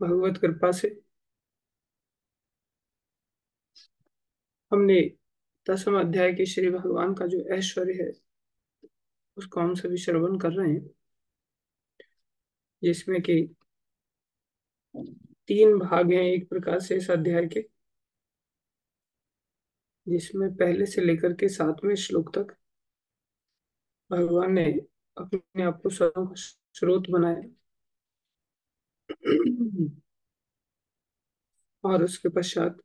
भगवत कृपा से। हमने दसम अध्याय के श्री भगवान का जो ऐश्वर्य है, उसको हम सभी श्रवण कर रहे हैं। जिसमें कि तीन भाग हैं एक प्रकार से इस अध्याय के, जिसमें पहले से लेकर के सातवें श्लोक तक भगवान ने अपने आप को स्रोत बनाया। और उसके पश्चात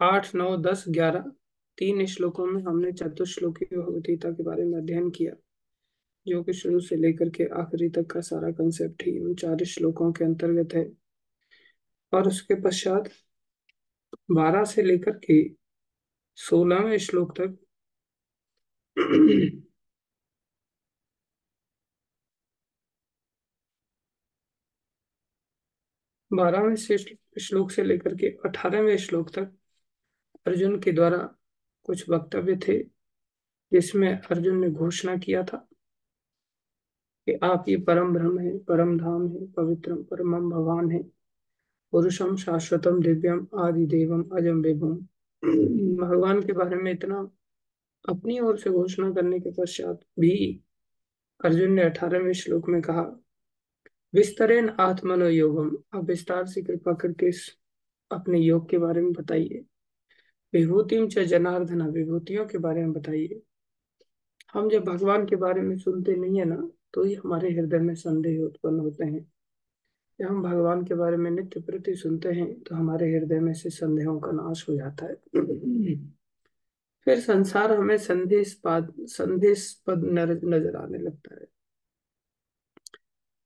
आठ, नौ, दस, ग्यारह, तीन श्लोकों में हमने चतुश्लोकी भगवतीता के बारे में अध्ययन किया, जो कि शुरू से लेकर के आखिरी तक का सारा कंसेप्ट ही उन चार श्लोकों के अंतर्गत है। और उसके पश्चात बारह से लेकर के सोलहवें श्लोक तक बारहवें श्लोक से लेकर के अठारहवें श्लोक तक अर्जुन के द्वारा कुछ वक्तव्य थे, जिसमें अर्जुन ने घोषणा किया था कि आप ये परम ब्रह्म है, परम धाम है, पवित्रम, परमम भगवान है, पुरुषम, शाश्वतम, दिव्यम, आदि देवम, अजम विभुम। भगवान के बारे में इतना अपनी ओर से घोषणा करने के पश्चात भी अर्जुन ने अठारहवें श्लोक में कहा विस्तरेन आत्मनो योगम अब विस्तार से कृपा करके अपने योग के बारे में बताइए। विभूतिम च जनार्दना, विभूतियों के बारे में बताइए। हम जब भगवान के बारे में सुनते नहीं है ना तो ही हमारे हृदय में संदेह उत्पन्न होते हैं। जब हम भगवान के बारे में नित्य प्रति सुनते हैं तो हमारे हृदय में से संदेहों का नाश हो जाता है। फिर संसार हमें संदेश संदेश पद नज़र आने लगता है।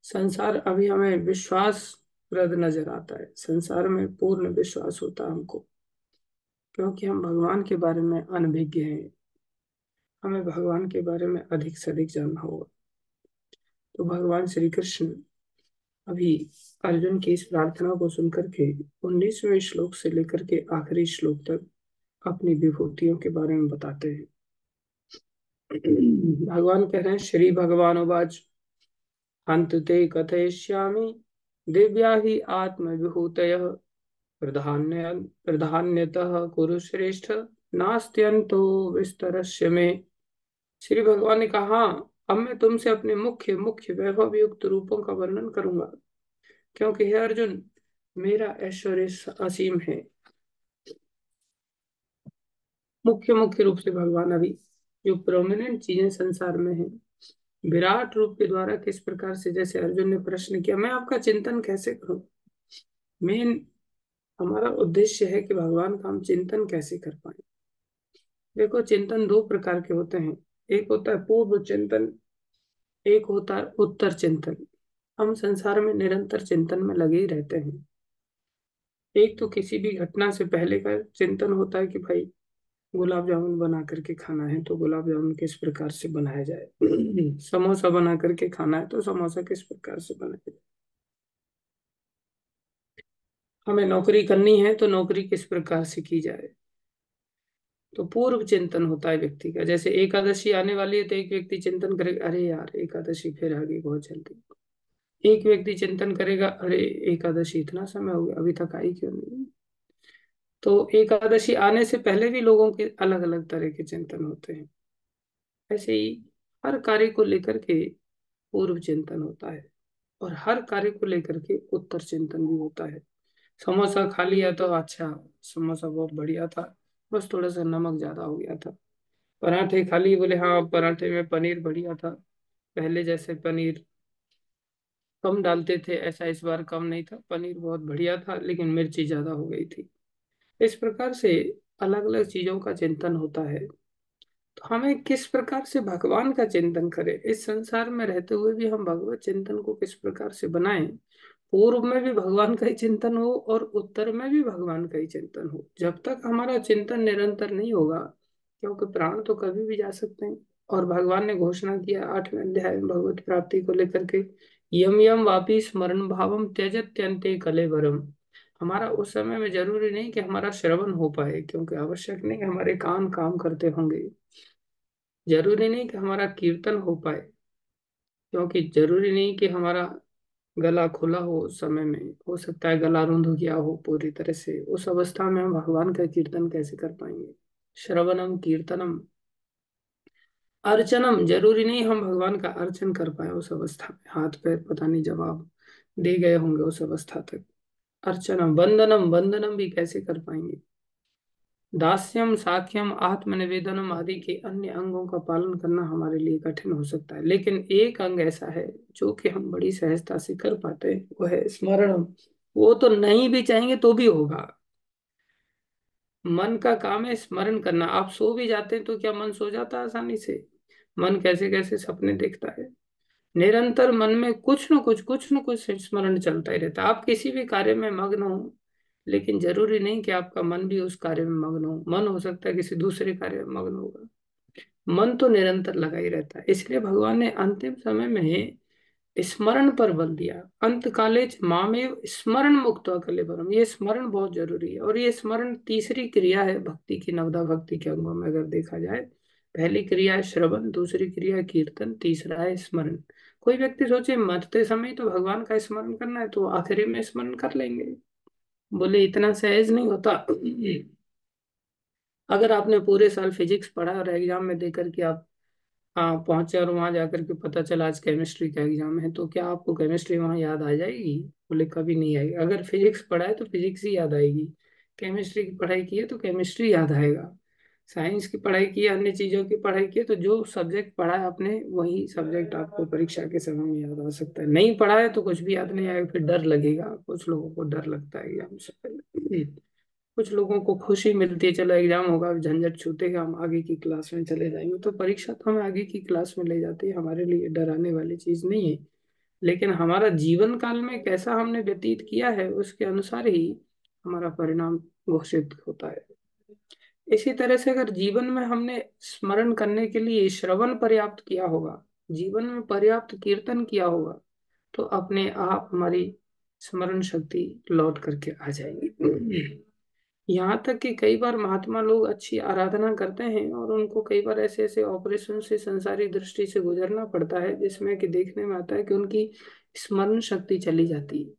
संसार अभी हमें विश्वास नज़र आता है। संसार में पूर्ण विश्वास होता है हमको, क्योंकि हम भगवान के बारे में अनभिज्ञ हैं। हमें भगवान के बारे में अधिक से अधिक जानना होगा। तो भगवान श्री कृष्ण अभी अर्जुन की इस प्रार्थना को सुनकर के उन्नीसवें श्लोक से लेकर के आखिरी श्लोक तक अपनी विभूतियों के बारे में बताते हैं। भगवान कह रहे हैं, श्री भगवान उवाच अंत ते कथयिष्यामि। दिव्या ही आत्म विभूत प्रधान्य प्रधान्यतः कुरु श्रेष्ठ नास्त्यंतो विस्तरस्य में। श्री भगवान ने कहा, अब मैं तुमसे अपने मुख्य मुख्य वैभव युक्त रूपों का वर्णन करूँगा। क्योंकि हे अर्जुन, मेरा ऐश्वर्य असीम है। मुख्य मुख्य रूप से भगवान अभी जो प्रोमिनेंट चीज़ें संसार में हैं। विराट रूप के द्वारा किस प्रकार से, जैसे अर्जुन ने प्रश्न किया, मैं आपका चिंतन कैसे करूँ? मेन हमारा उद्देश्य है कि भगवान का हम चिंतन कैसे कर पाए। देखो, चिंतन दो प्रकार के होते हैं। एक होता है पूर्व चिंतन, एक होता है उत्तर चिंतन। हम संसार में निरंतर चिंतन में लगे ही रहते हैं। एक तो किसी भी घटना से पहले का चिंतन होता है कि भाई गुलाब जामुन बना करके खाना है तो गुलाब जामुन किस प्रकार से बनाया जाए? समोसा बना करके खाना है तो समोसा किस प्रकार से बनाया जाए? हमें नौकरी करनी है तो नौकरी किस प्रकार से की जाए? तो पूर्व चिंतन होता है व्यक्ति का। जैसे एकादशी आने वाली है तो एक व्यक्ति चिंतन करेगा, अरे यार, एकादशी फिर आगे बहुत जल्दी। एक व्यक्ति चिंतन करेगा, अरे, एकादशी इतना समय हो गया, अभी तक आई क्यों नहीं? तो एकादशी आने से पहले भी लोगों के अलग अलग तरह के चिंतन होते हैं। ऐसे ही हर कार्य को लेकर के पूर्व चिंतन होता है और हर कार्य को लेकर के उत्तर चिंतन भी होता है। समोसा खा लिया तो अच्छा समोसा बहुत बढ़िया था, बस थोड़ा सा नमक ज़्यादा हो गया था। पराठे खा लिए, बोले हाँ पराठे में पनीर बढ़िया था। पहले जैसे पनीर कम डालते थे, ऐसा इस बार कम नहीं था, पनीर बहुत बढ़िया था, लेकिन मिर्ची ज़्यादा हो गई थी। इस प्रकार से अलग अलग चीज़ों का चिंतन होता है। तो हमें किस प्रकार से भगवान का चिंतन करें? इस संसार में रहते हुए भी हम भगवत चिंतन को किस प्रकार से बनाएँ? पूर्व में भी भगवान का ही चिंतन हो और उत्तर में भी भगवान का ही चिंतन हो। जब तक हमारा चिंतन निरंतर नहीं होगा, क्योंकि प्राण तो कभी भी जा सकते हैं। और भगवान ने घोषणा किया आठवें अध्याय में भगवत प्राप्ति को लेकर के, यम यम वापी स्मरण भावम त्यज त्यजत्यंते कले वरम हमारा उस समय में ज़रूरी नहीं कि हमारा श्रवण हो पाए, क्योंकि आवश्यक नहीं कि हमारे कान काम करते होंगे। ज़रूरी नहीं कि हमारा कीर्तन हो पाए, क्योंकि ज़रूरी नहीं कि हमारा गला खुला हो उस समय में। हो सकता है गला रुंध गया हो पूरी तरह से। उस अवस्था में हम भगवान का कीर्तन कैसे कर पाएँगे? श्रवणम, कीर्तनम, अर्चनम, ज़रूरी नहीं हम भगवान का अर्चन कर पाए उस अवस्था में। हाथ, पैर, पता नहीं जवाब दे गए होंगे उस अवस्था तक। अर्चनम, वंदनम वंदनम भी कैसे कर पाएँगे? दास्यम, साख्यम, आत्मनिवेदनम आदि के अन्य अंगों का पालन करना हमारे लिए कठिन हो सकता है। लेकिन एक अंग ऐसा है जो कि हम बड़ी सहजता से कर पाते हैं, वो है स्मरणम। वो तो नहीं भी चाहेंगे तो भी होगा। मन का काम है स्मरण करना। आप सो भी जाते हैं तो क्या मन सो जाता है आसानी से? मन कैसे कैसे सपने देखता है? निरंतर मन में कुछ न कुछ कुछ न कुछ स्मरण चलता ही रहता है। आप किसी भी कार्य में मग्न हो, लेकिन ज़रूरी नहीं कि आपका मन भी उस कार्य में मग्न हो। मन हो सकता है किसी दूसरे कार्य में मग्न होगा। मन तो निरंतर लगा ही रहता है। इसलिए भगवान ने अंतिम समय में स्मरण पर बल दिया। अंत काले मामेव स्मरण मुक्त कलेवरम ये स्मरण बहुत ज़रूरी है और ये स्मरण तीसरी क्रिया है भक्ति की, नवदा भक्ति के अंगों में अगर देखा जाए। पहली क्रिया है श्रवण, दूसरी क्रिया कीर्तन, तीसरा है स्मरण। कोई व्यक्ति सोचे, मरते समय तो भगवान का स्मरण करना है तो आखिरी में स्मरण कर लेंगे। बोले, इतना सहज नहीं होता। अगर आपने पूरे साल फिजिक्स पढ़ा और एग्ज़ाम में देकर के आप हाँ पहुँचे और वहाँ जाकर के पता चला आज केमिस्ट्री का एग्ज़ाम है तो क्या आपको केमिस्ट्री वहाँ याद आ जाएगी? बोले, कभी नहीं आएगी। अगर फिजिक्स पढ़ा है तो फिजिक्स ही याद आएगी। केमिस्ट्री की पढ़ाई की है तो केमिस्ट्री याद आएगा। साइंस की पढ़ाई की, अन्य चीज़ों की पढ़ाई की तो जो सब्जेक्ट पढ़ा है आपने, वही सब्जेक्ट आपको परीक्षा के समय में याद आ सकता है। नहीं पढ़ा है तो कुछ भी याद नहीं आएगा, फिर डर लगेगा। कुछ लोगों को डर लगता है एग्ज़ाम से पहले। कुछ लोगों को खुशी मिलती है, चलो एग्ज़ाम होगा, झंझट छूटे हम आगे की क्लास में चले जाएँगे। तो परीक्षा तो हमें आगे की क्लास में ले जाती है, हमारे लिए डराने वाली चीज़ नहीं है। लेकिन हमारा जीवन काल में कैसा हमने व्यतीत किया है, उसके अनुसार ही हमारा परिणाम घोषित होता है। इसी तरह से अगर जीवन में हमने स्मरण करने के लिए श्रवण पर्याप्त किया होगा, जीवन में पर्याप्त कीर्तन किया होगा तो अपने आप हमारी स्मरण शक्ति लौट करके आ जाएगी। यहाँ तक कि कई बार महात्मा लोग अच्छी आराधना करते हैं और उनको कई बार ऐसे ऐसे ऑपरेशन से संसारी दृष्टि से गुजरना पड़ता है, जिसमें कि देखने में आता है कि उनकी स्मरण शक्ति चली जाती है।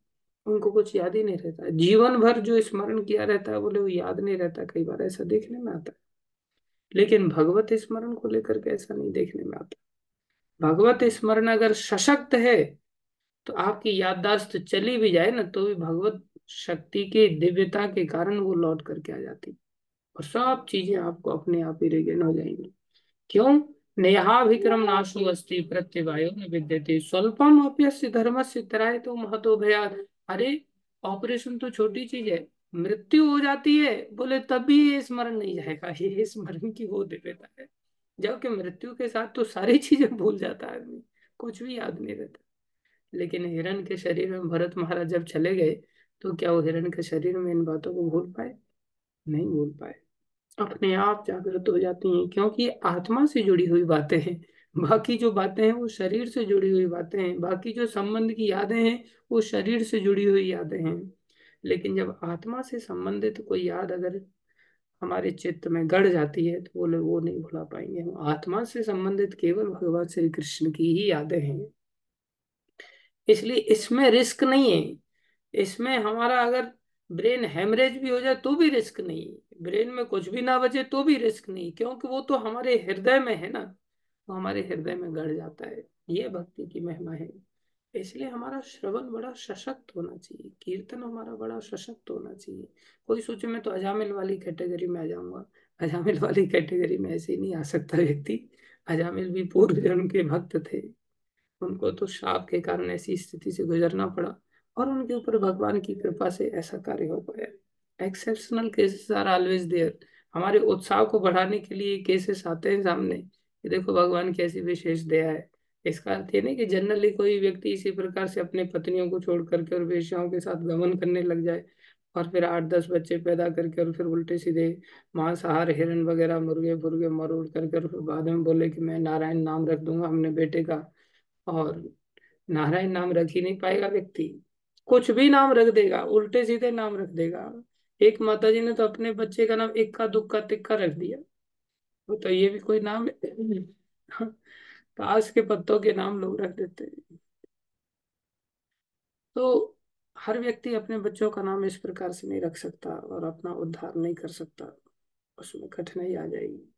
उनको कुछ याद ही नहीं रहता। जीवन भर जो स्मरण किया रहता है बोले वो याद नहीं रहता। कई बार ऐसा देखने में आता है। लेकिन भगवत स्मरण को लेकर के ऐसा नहीं देखने में आता। भगवत स्मरण अगर सशक्त है तो आपकी याददाश्त चली भी जाए ना तो भी भगवत शक्ति के दिव्यता के कारण वो लौट करके आ जाती। और सब चीज़ें आपको अपने आप ही रिगेन हो जाएँगी। क्यों? नेहा विक्रम नाशो अस्ति प्रत्यवायो न विद्यते। स्वल्पम अप्यस्य धर्म से तराय तो महतो भया अरे, ऑपरेशन तो छोटी चीज़ है। मृत्यु हो जाती है, बोले तभी ये स्मरण नहीं जाएगा, ये स्मरण की वो दिव्यता है। जबकि मृत्यु के साथ तो सारी चीज़ें भूल जाता है आदमी, कुछ भी याद नहीं रहता। लेकिन हिरण के शरीर में भरत महाराज जब चले गए तो क्या वो हिरण के शरीर में इन बातों को भूल पाए? नहीं भूल पाए। अपने आप जागृत हो जाती हैं, क्योंकि आत्मा से जुड़ी हुई बातें हैं। बाकी जो बातें हैं, वो शरीर से जुड़ी हुई बातें हैं। बाकी जो संबंध की यादें हैं, वो शरीर से जुड़ी हुई यादें हैं। लेकिन जब आत्मा से संबंधित कोई याद अगर हमारे चित्त में गढ़ जाती है तो वो लोग, वो नहीं भुला पाएँगे। आत्मा से संबंधित केवल भगवान श्री कृष्ण की ही यादें हैं। इसलिए इसमें रिस्क नहीं है। इसमें हमारा अगर ब्रेन हेमरेज भी हो जाए तो भी रिस्क नहीं ब्रेन में कुछ भी ना बचे तो भी रिस्क नहीं क्योंकि वो तो हमारे हृदय में है ना। वो हमारे हृदय में गढ़ जाता है, ये भक्ति की महिमा है। इसलिए हमारा श्रवण बड़ा सशक्त होना चाहिए, कीर्तन हमारा बड़ा सशक्त होना चाहिए। कोई सोचे मैं तो अजामिल वाली कैटेगरी में आ जाऊँगा, अजामिल वाली कैटेगरी में ऐसे ही नहीं आ सकता व्यक्ति। अजामिल भी पूर्व जन्म के भक्त थे, उनको तो शाप के कारण ऐसी स्थिति से गुजरना पड़ा और उनके ऊपर भगवान की कृपा से ऐसा कार्य हो पाया। Exceptional cases are always there हमारे उत्साह को बढ़ाने के लिए केसेस आते हैं सामने। कि देखो भगवान कैसी विशेष दया है। इसका अर्थ ये नहीं कि जनरली कोई व्यक्ति इसी प्रकार से अपने पत्नियों को छोड़ करके और वेश्याओं के साथ गमन करने लग जाए और फिर आठ दस बच्चे पैदा करके और फिर उल्टे सीधे मांसाहार, हिरण वगैरह, मुर्गे फुर्गे मरोड़ करके और फिर बाद में बोले कि मैं नारायण नाम रख दूँगा हमने बेटे का और नारायण नाम रख ही नहीं पाएगा व्यक्ति। कुछ भी नाम रख देगा, उल्टे सीधे नाम रख देगा। एक माता जी ने तो अपने बच्चे का नाम इक्का दुक्का तिक्का रख दिया। तो ये भी कोई नाम? है ताश के पत्तों के नाम लोग रख देते हैं। तो हर व्यक्ति अपने बच्चों का नाम इस प्रकार से नहीं रख सकता और अपना उद्धार नहीं कर सकता। उसमें कठिनाई आ जाएगी।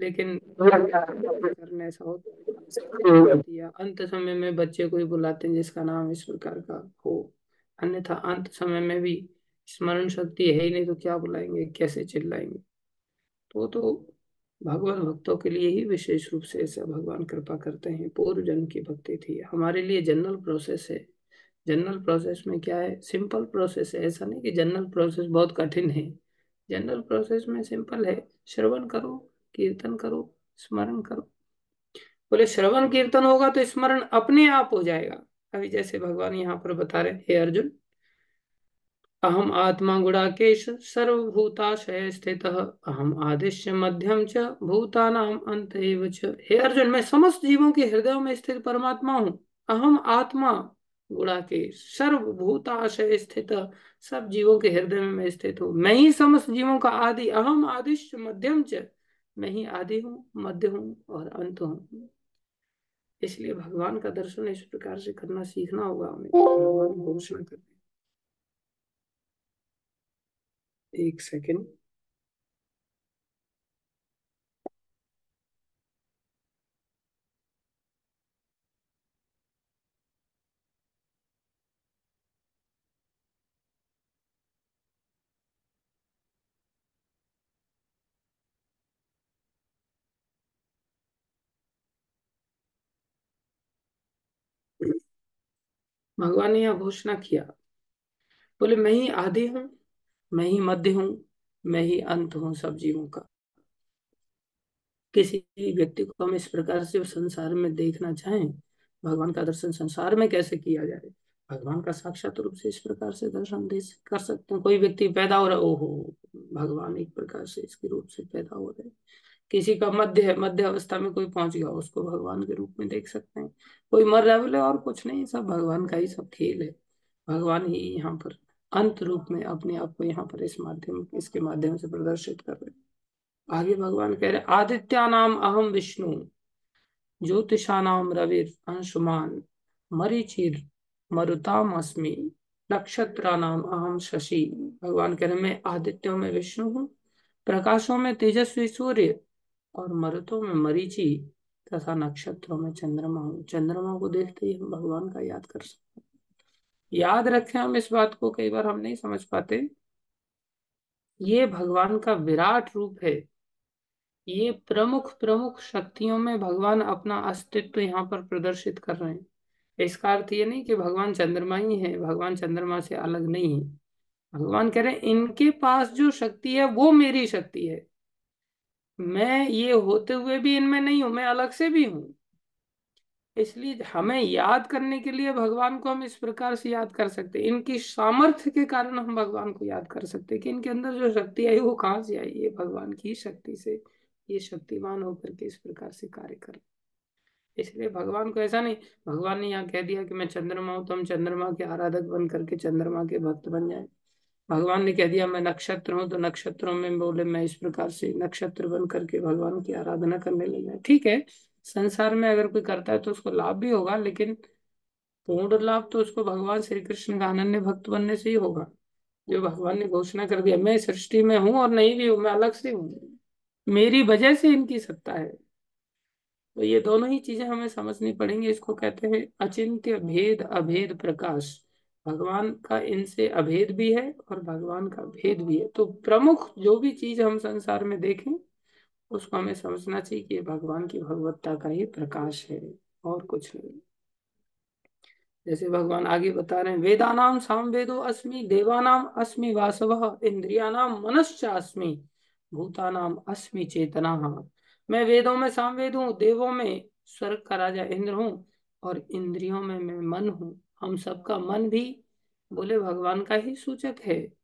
लेकिन करने ऐसा होता या अंत समय में बच्चे को ही बुलाते हैं जिसका नाम इस प्रकार का हो। अन्यथा अंत समय में भी स्मरण शक्ति है ही नहीं तो क्या बुलाएँगे कैसे चिल्लाएँगे? तो तो भगवान भक्तों के लिए ही विशेष रूप से ऐसा भगवान कृपा करते हैं। पूर्व जन्म की भक्ति थी। हमारे लिए जनरल प्रोसेस है। जनरल प्रोसेस में क्या है? सिंपल प्रोसेस है। ऐसा नहीं कि जनरल प्रोसेस बहुत कठिन है। जनरल प्रोसेस में सिंपल है। श्रवण करो, कीर्तन करो, स्मरण करो। बोले श्रवण कीर्तन होगा तो स्मरण अपने आप हो जाएगा। अभी जैसे भगवान यहाँ पर बता रहे हे अर्जुन अहम आत्मा गुड़ाकेश सर्वभूताशय स्थित। अहम आदिश्य मध्यम च भूतानाम अंत हे अर्जुन, मैं समस्त जीवों के हृदय में स्थित परमात्मा हूँ। अहम आत्मा गुड़ाकेश सर्वभूताशय स्थित सब जीवों के हृदय में मैं स्थित हूँ। मैं ही समस्त जीवों का आदि। अहम आदिश्य मध्यम च। मैं ही आदि हूँ, मध्य हूँ और अंत हूँ। इसलिए भगवान का दर्शन इस प्रकार से करना सीखना होगा हमें। भगवान घोषणा कर एक सेकेंड। भगवान ने यह घोषणा किया। बोले मैं ही आदि हूँ मैं ही मध्य हूँ, मैं ही अंत हूँ सब जीवों का। किसी व्यक्ति को हम इस प्रकार से संसार में देखना चाहें, भगवान का दर्शन संसार में कैसे किया जाए? भगवान का साक्षात रूप से इस प्रकार से दर्शन दे कर सकते हैं। कोई व्यक्ति पैदा हो रहा है, ओहो, भगवान एक प्रकार से इसके रूप से पैदा हो रहे किसी का मध्य है, मध्य अवस्था में कोई पहुँच गया, उसको भगवान के रूप में देख सकते हैं। कोई मर रहा बोले और कुछ नहीं, सब भगवान का ही सब खेल है। भगवान ही यहाँ पर अंत रूप में अपने आप को यहाँ पर इस माध्यम, इसके माध्यम से प्रदर्शित कर रहे आगे भगवान कह रहे आदित्या नाम अहम विष्णु ज्योतिषा नाम रविर, अंशुमान, मरीचिर मरुताम अस्मी नक्षत्र नाम अहम शशि। भगवान कह रहे मैं आदित्यों में विष्णु हूँ, प्रकाशों में तेजस्वी सूर्य और मरुतों में मरीचि तथा नक्षत्रों में चंद्रमा हूँ। चंद्रमा को देखते ही हम भगवान का याद कर सकते याद रखें हम इस बात को, कई बार हम नहीं समझ पाते। ये भगवान का विराट रूप है। ये प्रमुख प्रमुख शक्तियों में भगवान अपना अस्तित्व यहाँ पर प्रदर्शित कर रहे हैं। इसका अर्थ ये नहीं कि भगवान चंद्रमा ही है, भगवान चंद्रमा से अलग नहीं है। भगवान कह रहे हैं, इनके पास जो शक्ति है, वो मेरी शक्ति है। मैं ये होते हुए भी इनमें नहीं हूँ, मैं अलग से भी हूँ। इसलिए हमें याद करने के लिए भगवान को हम इस प्रकार से याद कर सकते हैं। इनकी सामर्थ्य के कारण हम भगवान को याद कर सकते हैं कि इनके अंदर जो शक्ति आई, वो कहाँ से आई? ये भगवान की शक्ति से, ये शक्तिमान होकर के इस प्रकार से कार्य कर इसलिए भगवान को ऐसा नहीं, भगवान ने यहाँ कह दिया कि मैं चंद्रमा हूँ तो हम चंद्रमा के आराधक बन करके चंद्रमा के भक्त बन जाए। भगवान ने कह दिया, मैं नक्षत्र हूँ तो नक्षत्रों में बोले, मैं इस प्रकार से नक्षत्र बन करके भगवान की आराधना करने लग जाए ठीक है संसार में अगर कोई करता है तो उसको लाभ भी होगा, लेकिन पूर्ण लाभ तो उसको भगवान श्री कृष्ण का अनन्य भक्त बनने से ही होगा। जो भगवान ने घोषणा कर दिया, मैं सृष्टि में हूँ और नहीं भी हूँ, मैं अलग से हूँ। मेरी वजह से इनकी सत्ता है। तो ये दोनों ही चीज़ें हमें समझनी पड़ेंगी। इसको कहते हैं अचिंत्य भेद, अभेद प्रकाश। भगवान का इनसे अभेद भी है और भगवान का भेद भी है। तो प्रमुख जो भी चीज़ हम संसार में देखें उसको हमें समझना चाहिए कि भगवान की भगवत्ता का ही प्रकाश है और कुछ नहीं। जैसे भगवान आगे बता रहे हैं, वेदानाम साम वेदो अस्मि, देवानाम अस्मि वासव, इंद्रियानाम मनश्चास्मि भूतानाम अस्मि चेतना। मैं वेदों में सामवेद हूँ, देवों में स्वर्ग का राजा इंद्र हूँ और इंद्रियों में मैं मन हूँ। हम सबका मन भी बोले भगवान का ही सूचक है।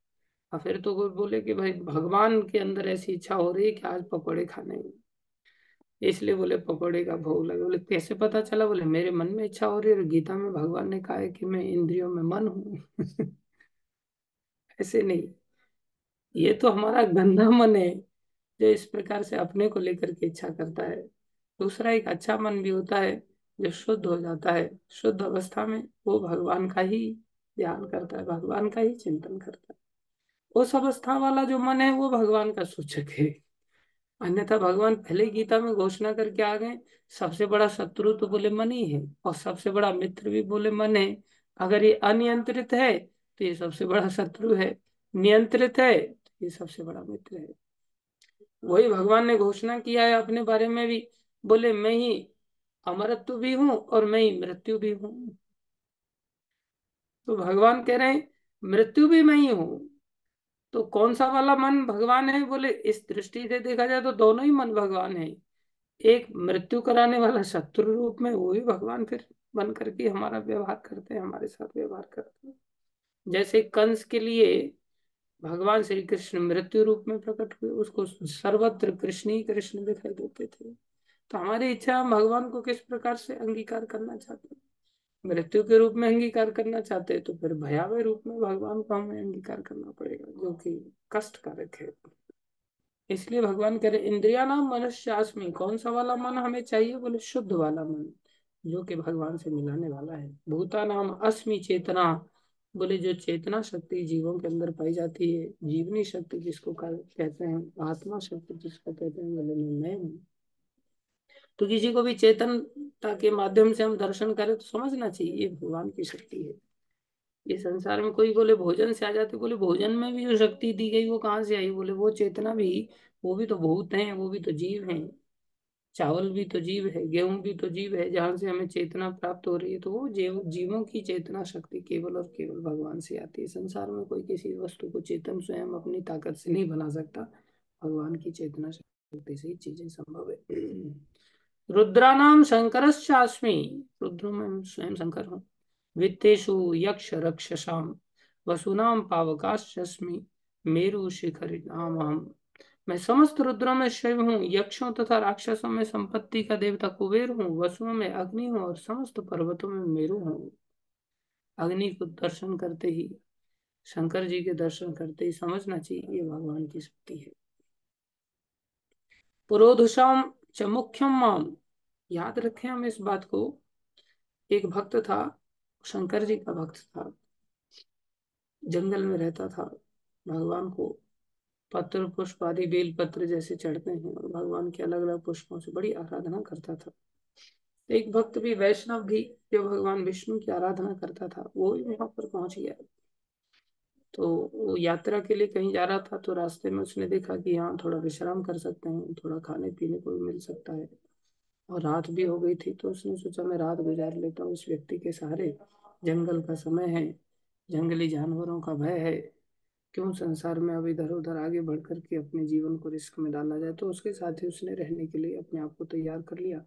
और फिर तो कोई बोले कि भाई भगवान के अंदर ऐसी इच्छा हो रही है कि आज पकौड़े खाने इसलिए बोले पकौड़े का भोग लगे। बोले, कैसे पता चला? बोले, मेरे मन में इच्छा हो रही है और गीता में भगवान ने कहा है कि मैं इंद्रियों में मन हूँ। ऐसे नहीं। ये तो हमारा गंदा मन है जो इस प्रकार से अपने को लेकर के इच्छा करता है। दूसरा एक अच्छा मन भी होता है जो शुद्ध हो जाता है। शुद्ध अवस्था में वो भगवान का ही ध्यान करता है, भगवान का ही चिंतन करता है। उस अवस्था वाला जो मन है, वो भगवान का सूचक है। अन्यथा भगवान पहले गीता में घोषणा करके आ गए, सबसे बड़ा शत्रु तो बोले मन ही है और सबसे बड़ा मित्र भी बोले मन है। अगर ये अनियंत्रित है तो ये सबसे बड़ा शत्रु है। नियंत्रित है तो ये सबसे बड़ा मित्र है। वही भगवान ने घोषणा किया है अपने बारे में भी, बोले, मैं ही अमरत्व भी हूँ और मैं ही मृत्यु भी हूँ। तो भगवान कह रहे हैं, मृत्यु भी मैं ही हूँ तो कौन सा वाला मन भगवान है? बोले, इस दृष्टि से देखा जाए तो दोनों ही मन भगवान है। एक मृत्यु कराने वाला शत्रु रूप में, वो भी भगवान फिर बन करके हमारा व्यवहार करते हैं, हमारे साथ व्यवहार करते हैं। जैसे कंस के लिए भगवान श्री कृष्ण मृत्यु रूप में प्रकट हुए, उसको सर्वत्र कृष्ण ही कृष्ण दिखाई देते थे। तो हमारी इच्छा, हम भगवान को किस प्रकार से अंगीकार करना चाहते हैं? मृत्यु के रूप में अंगीकार करना चाहते हैं तो फिर भयावह रूप में भगवान को हमें अंगीकार करना पड़ेगा, जो कि कष्ट कारक है। इसलिए भगवान कह रहे इंद्रिया नाम मनुष्य मनुष्यास्मी, कौन सा वाला मन हमें चाहिए? बोले, शुद्ध वाला मन, जो कि भगवान से मिलाने वाला है। भूता नाम अस्मि चेतना, बोले, जो चेतना शक्ति जीवों के अंदर पाई जाती है, जीवनी शक्ति जिसको कहते हैं, आत्मा शक्ति जिसको कहते हैं, बोले, मैं हूँ। तो किसी को भी चेतनता के माध्यम से हम दर्शन करें तो समझना चाहिए, ये भगवान की शक्ति है। ये संसार में कोई बोले भोजन से आ जाते, बोले भोजन में भी जो शक्ति दी गई वो कहाँ से आई? बोले वो चेतना भी, वो भी तो भूत हैं, वो भी तो जीव हैं। चावल भी तो जीव है, गेहूँ भी तो जीव है, जहाँ से हमें चेतना प्राप्त हो रही है तो वो जीव, जीवों की चेतना शक्ति केवल और केवल भगवान से आती है। संसार में कोई किसी वस्तु को चेतन स्वयं अपनी ताकत से नहीं बना सकता। भगवान की चेतना शक्ति से ही चीज़ें संभव है। रुद्रानाम शंकरश्चास्मि। रुद्रों में स्वयं शंकर। हूँ वित्तेषु यक्ष रक्षसाम वसुनाम पावकाश्चस्मि। मेरु शिखर नाम मैं समस्त रुद्रों में शिव हूँ। यक्षों तथा राक्षसों में संपत्ति का देवता कुबेर हूँ। वसुओं में अग्नि हूँ और समस्त पर्वतों में मेरु हूँ। अग्नि को दर्शन करते ही, शंकर जी के दर्शन करते ही समझना चाहिए, ये भगवान की शक्ति है। पुरोधुषाम च मुख्यम माम। याद रखें हम इस बात को। एक भक्त था, शंकर जी का भक्त था। जंगल में रहता था। भगवान को पत्र, पुष्प आदि, बेल पत्र जैसे चढ़ते हैं और भगवान के अलग अलग पुष्पों से बड़ी आराधना करता था। एक भक्त भी वैष्णव भी, जो भगवान विष्णु की आराधना करता था, वो भी वहाँ पर पहुँच गया। तो वो यात्रा के लिए कहीं जा रहा था तो रास्ते में उसने देखा कि यहाँ थोड़ा विश्राम कर सकते हैं, थोड़ा खाने पीने को भी मिल सकता है। और रात भी हो गई थी तो उसने सोचा, मैं रात गुजार लेता हूँ इस व्यक्ति के सहारे। जंगल का समय है, जंगली जानवरों का भय है। क्यों संसार में अब इधर उधर आगे बढ़ करके अपने जीवन को रिस्क में डाला जाए? तो उसके साथ ही उसने रहने के लिए अपने आप को तैयार कर लिया।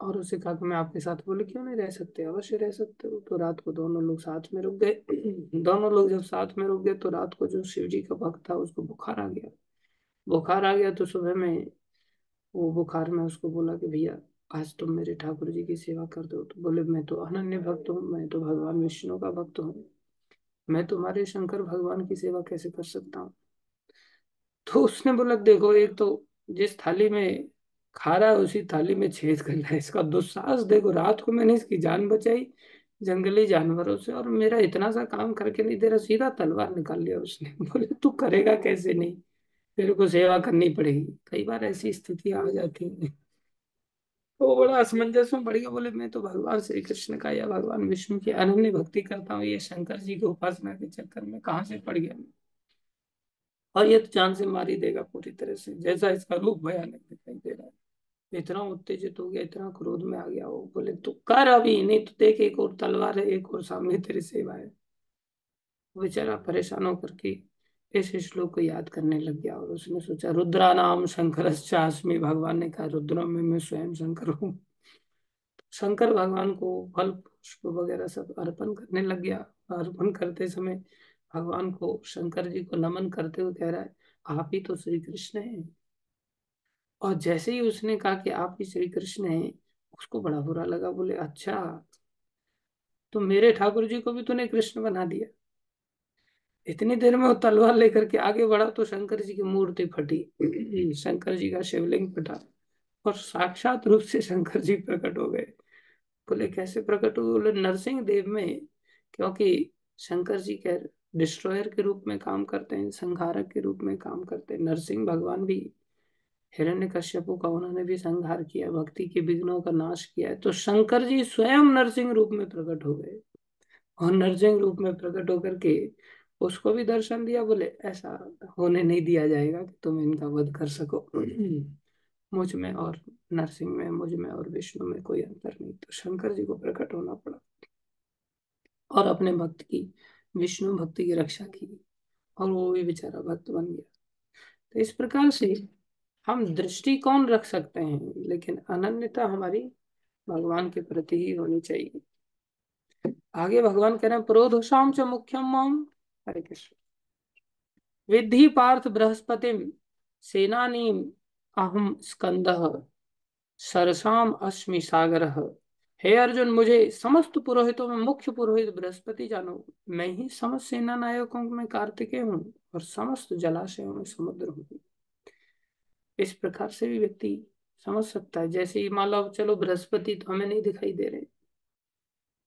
और उसे कहा कि, मैं आपके साथ बोले, क्यों नहीं रह सकते? अवश्य रह सकते हो। तो रात को दोनों लोग साथ में रुक गए। दोनों लोग जब साथ में रुक गए तो रात को जो शिव जी का भक्त था, उसको बुखार आ गया। बुखार आ गया तो सुबह में वो बुखार में उसको बोला कि भैया, आज तुम मेरे ठाकुर जी की सेवा कर दो। तो बोले, मैं तो अनन्य भक्त हूँ, मैं तो भगवान विष्णु का भक्त हूँ। मैं तुम्हारे शंकर भगवान की सेवा कैसे कर सकता हूँ? तो उसने बोला, देखो, एक तो जिस थाली में खा रहा है, उसी थाली में छेद कर रहा है इसका दुस्साहस देखो, रात को मैंने इसकी जान बचाई जंगली जानवरों से और मेरा इतना सा काम करके नहीं दे रहा, सीधा तलवार निकाल लिया उसने। बोले, तू करेगा कैसे नहीं? तेरे को सेवा करनी पड़ेगी। कई बार ऐसी स्थिति आ जाती है। तो बड़ा असमंजस में गया बोले, मैं तो भगवान श्री कृष्ण का या भगवान विष्णु की अनन्य भक्ति करता हूँ। ये शंकर जी की उपासना के चक्कर में कहाँ से पड़ गया मैं? और ये तो जान से मार देगा पूरी तरह से। जैसा इसका रूप भयानक दिखाई दे रहा है। इतना उत्तेजित हो गया, इतना क्रोध में आ गया। वो बोले, तू कर अभी, नहीं तो देख एक और तलवार है, एक और सामने तेरी सेवा है। बेचारा परेशान होकर के इस श्लोक को याद करने लग गया और उसने सोचा रुद्रा नाम शंकर भगवान ने कहा, रुद्र में मैं स्वयं शंकर हूँ। शंकर भगवान को फल, पुष्प वगैरह सब अर्पण करने लग गया। अर्पण करते समय भगवान को, शंकर जी को नमन करते हुए कह रहा है, आप ही तो श्री कृष्ण हैं। और जैसे ही उसने कहा कि आप ही श्री कृष्ण हैं, उसको बड़ा बुरा लगा, बोले अच्छा तो मेरे ठाकुर जी को भी तूने कृष्ण बना दिया। इतनी देर में वो तलवार लेकर के आगे बढ़ा तो शंकर जी की मूर्ति फटी। शंकर जी का शिवलिंग फटा और साक्षात रूप से शंकर जी प्रकट हो गए। बोले, कैसे प्रकट हुए? बोले, नरसिंह देव में, क्योंकि शंकर जी कह डिस्ट्रॉयर के रूप में काम करते हैं, संहारक के रूप में काम करते हैं। नरसिंह भगवान भी हिरण्य कश्यपु का, उन्होंने भी संहार किया, भक्ति के विघ्नों का नाश किया है। तो शंकर जी स्वयं नरसिंह रूप में प्रकट हो गए और नरसिंह रूप में प्रकट होकर के उसको भी दर्शन दिया, बोले, ऐसा होने नहीं दिया जाएगा कि तुम इनका वध कर सको। मुझमें और नरसिंह में, मुझमें और विष्णु में कोई अंतर नहीं। तो शंकर जी को प्रकट होना पड़ा। और अपने भक्त की, विष्णु भक्ति की रक्षा की, और वो भी बेचारा भक्त बन गया। तो इस प्रकार से हम दृष्टिकोण रख सकते हैं, लेकिन अनन्यता हमारी भगवान के प्रति ही होनी चाहिए। आगे भगवान कह रहे हैं प्रोधोषाम च मुख्यम माम हरे कृष्ण। विधि पार्थ बृहस्पति, सेनानी अहम स्कंद सरसाम अस्मि सागर। हे अर्जुन, मुझे समस्त पुरोहितों में मुख्य पुरोहित बृहस्पति जानो। मैं ही समस्त सेना नायकों में कार्तिकेय हूँ और समस्त जलाशयों में समुद्र हूँ। इस प्रकार से भी व्यक्ति समझ सकता है। जैसे मान लो, चलो बृहस्पति तो हमें नहीं दिखाई दे रहे।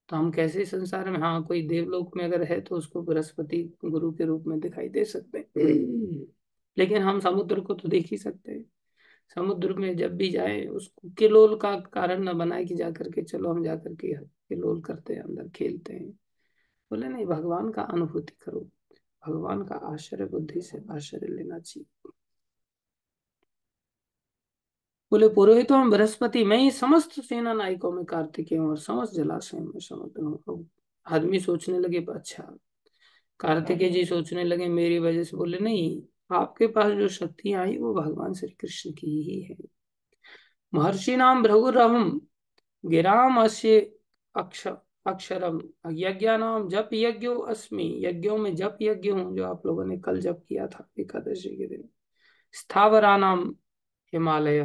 तो हम कैसे संसार में हाँ कोई देवलोक में अगर है तो उसको बृहस्पति गुरु के रूप में दिखाई दे सकते हैं। लेकिन हम समुद्र को तो देख ही सकते हैं। समुद्र में जब भी जाए, उसको किलोल का कारण न बनाए कि जाकर के चलो, हम जाकर के किलोल करते हैं, अंदर खेलते हैं। बोले, नहीं, भगवान का अनुभूति करो। भगवान का आश्चर्य बुद्धि से आश्चर्य लेना चाहिए। बोले, पुरोहित, हम बृहस्पति, मैं ही समस्त सेना नायकों में कार्तिक हूँ और समस्त जलाशय में समुद्र हूँ। आदमी सोचने लगे अच्छा कार्तिकेय जी सोचने लगे मेरी वजह से, बोले, नहीं, आपके पास जो शक्ति आई वो भगवान श्री कृष्ण की ही है। महर्षि नाम भृगुरम गिराम अश्य अक्ष, अक्षरम, यज्ञ नाम जप यज्ञो अस्मि, यज्ञों में जप यज्ञ हूँ, जो आप लोगों ने कल जप किया था एकादशी के दिन। स्थावरा नाम हिमालय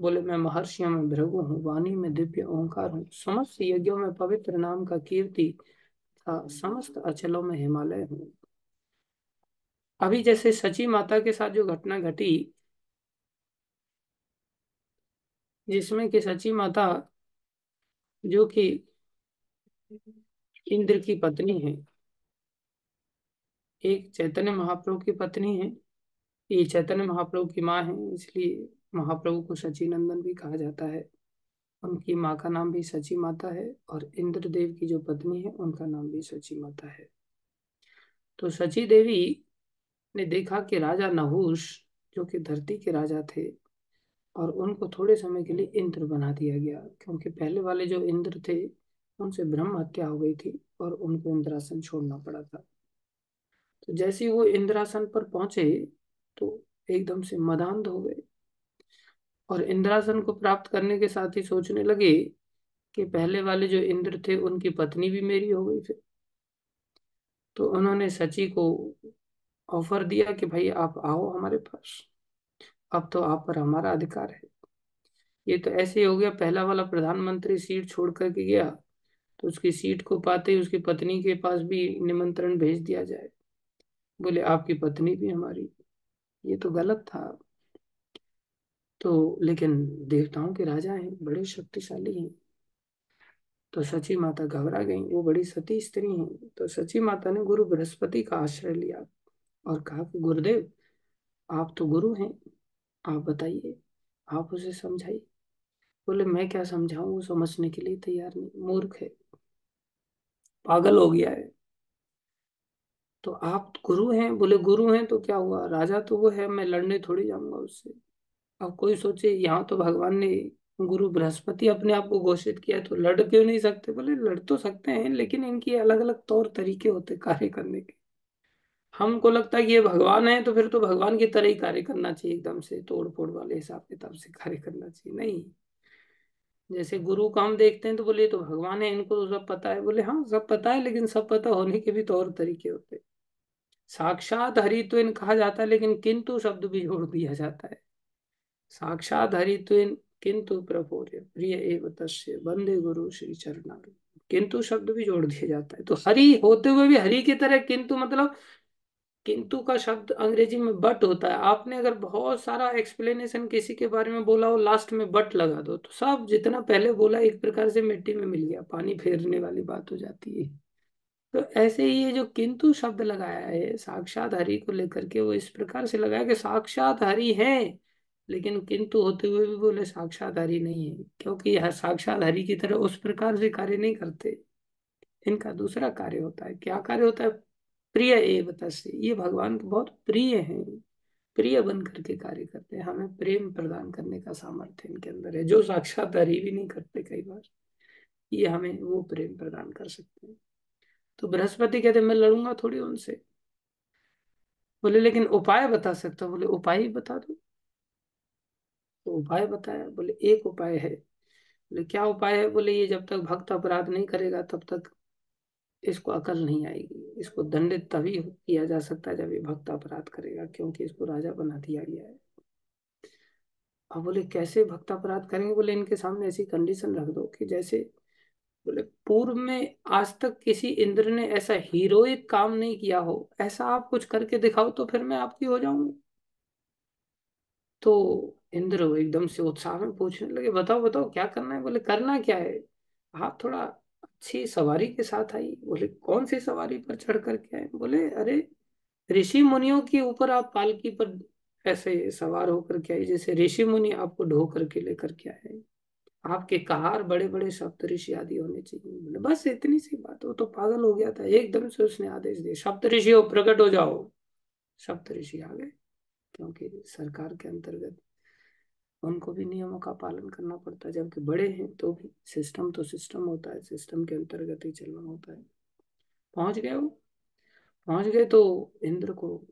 बोले, मैं महर्षियों में भृगु हूँ, वाणी में दिव्य ओंकार हूँ। समस्त यज्ञों में पवित्र नाम का कीर्ति था, समस्त अचलों में हिमालय हूँ। अभी जैसे सची माता के साथ जो घटना घटी, जिसमें कि सची माता जो कि इंद्र की पत्नी है, एक चैतन्य महाप्रभु की पत्नी है, ये चैतन्य महाप्रभु की माँ है, इसलिए महाप्रभु को सची नंदन भी कहा जाता है। उनकी माँ का नाम भी सची माता है और इंद्रदेव की जो पत्नी है, उनका नाम भी सची माता है। तो सची देवी ने देखा कि राजा नहुष, जो कि धरती के राजा थे, और उनको थोड़े समय के लिए इंद्र बना दिया गया, क्योंकि पहले वाले जो इंद्र थे, उनसे ब्रह्म हत्या हो गई थी और उनको इंद्रासन छोड़ना पड़ा था। तो जैसे ही वो इंद्रासन पर पहुँचे तो एकदम से मदांध हो गए। और इंद्रासन को प्राप्त करने के साथ ही सोचने लगे कि पहले वाले जो इंद्र थे, उनकी पत्नी भी मेरी हो गई फिर। तो उन्होंने सची को ऑफ़र दिया कि भाई आप आओ हमारे पास। अब तो आप पर हमारा अधिकार है। ये तो ऐसे ही हो गया, पहला वाला प्रधानमंत्री सीट छोड़ करके गया तो उसकी सीट को पाते ही उसकी पत्नी के पास भी निमंत्रण भेज दिया जाए। बोले, आपकी पत्नी भी हमारी। ये तो गलत था। तो लेकिन देवताओं के राजा हैं, बड़े शक्तिशाली हैं। तो सची माता घबरा गई, वो बड़ी सती स्त्री हैं। तो सची माता ने गुरु बृहस्पति का आश्रय लिया और कहा कि, गुरुदेव, आप तो गुरु हैं, आप बताइए, आप उसे समझाइए। बोले, मैं क्या समझाऊं? वो समझने के लिए तैयार नहीं, मूर्ख है, पागल हो गया है। तो आप गुरु हैं? बोले, गुरु हैं तो क्या हुआ? राजा तो वो है, मैं लड़ने थोड़ी जाऊँगा उससे। अब कोई सोचे यहाँ तो भगवान ने गुरु बृहस्पति अपने आप को घोषित किया तो लड़ क्यों नहीं सकते? बोले, लड़ तो सकते हैं, लेकिन इनकी अलग अलग तौर तरीके होते कार्य करने के। हमको लगता है कि ये भगवान है तो फिर तो भगवान की तरह ही कार्य करना चाहिए एकदम से तोड़ फोड़ वाले हिसाब किताब से कार्य करना चाहिए, नहीं। जैसे गुरु को हम देखते हैं तो बोले तो भगवान है, इनको तो सब पता है। बोले हाँ सब पता है, लेकिन सब पता होने के भी तौर तरीके होते साक्षात हरि तो हरित्व कहा जाता है, लेकिन किंतु शब्द भी जोड़ दिया जाता है। साक्षात हरित्व किंतु प्रभोर्य, प्रिय एव तस्य वंदे गुरु श्री चरणा किंतु शब्द भी जोड़ दिया जाता है। तो हरि होते हुए भी हरि की तरह किंतु मतलब किंतु का शब्द अंग्रेज़ी में बट होता है। आपने अगर बहुत सारा एक्सप्लेनेशन किसी के बारे में बोला हो लास्ट में बट लगा दो तो सब जितना पहले बोला, एक प्रकार से मिट्टी में मिल गया, पानी फेरने वाली बात हो जाती है। तो ऐसे ही ये जो किंतु शब्द लगाया है, साक्षात हरि को लेकर के वो इस प्रकार से लगाया कि साक्षात हरि है। लेकिन किंतु होते हुए भी बोले साक्षात हरि नहीं है, क्योंकि यह साक्षात हरि की तरह उस प्रकार से कार्य नहीं करते। इनका दूसरा कार्य होता है। क्या कार्य होता है? प्रिय एव से ये भगवान के बहुत प्रिय हैं। प्रिय बन करके कार्य करते हैं। हमें प्रेम प्रदान करने का सामर्थ्य इनके अंदर है। जो साक्षात हरि भी नहीं करते कई बार, ये हमें वो प्रेम प्रदान कर सकते हैं। तो बृहस्पति कहते मैं लड़ूँगा थोड़ी उनसे। बोले, लेकिन उपाय बता सकता हूँ? बोले, उपाय बता दो। तो उपाय बताया। बोले, एक उपाय है। बोले, क्या उपाय है? बोले, ये जब तक भक्त अपराध नहीं करेगा, तब तक इसको अकल नहीं आएगी। इसको दंडित तभी किया जा सकता है जब ये भक्त अपराध करेगा, क्योंकि इसको राजा बना दिया गया है। अब बोले, कैसे भक्त अपराध करेंगे? बोले, इनके सामने ऐसी कंडीशन रख दो कि जैसे, बोले, पूर्व में आज तक किसी इंद्र ने ऐसा हीरोइक काम नहीं किया हो, ऐसा आप कुछ करके दिखाओ तो फिर मैं आपकी हो जाऊँगी। तो इंद्र एकदम से उत्साह में पूछने लगे, बताओ बताओ, क्या करना है? बोले, करना क्या है? आप थोड़ा अच्छी सवारी के साथ आई। बोले, कौन सी सवारी पर चढ़ करके आए? बोले, अरे, ऋषि मुनियों के ऊपर आप पालकी पर ऐसे सवार होकर के आई जैसे ऋषि मुनि आपको ढो करके लेकर के आए। आपके कहार बड़े बड़े सप्त ऋषि आदि होने चाहिए। बोले, बस इतनी सी बात, वो तो पागल हो गया था। एकदम से उसने आदेश दिया सप्त ऋषि हो प्रकट हो जाओ। सप्त ऋषि आ गए, क्योंकि सरकार के अंतर्गत उनको भी नियमों का पालन करना पड़ता है। जबकि बड़े हैं तो भी सिस्टम तो सिस्टम होता है सिस्टम के अंतर्गत ही चलना होता है। पहुँच गए वो? पहुँच गए तो इंद्र को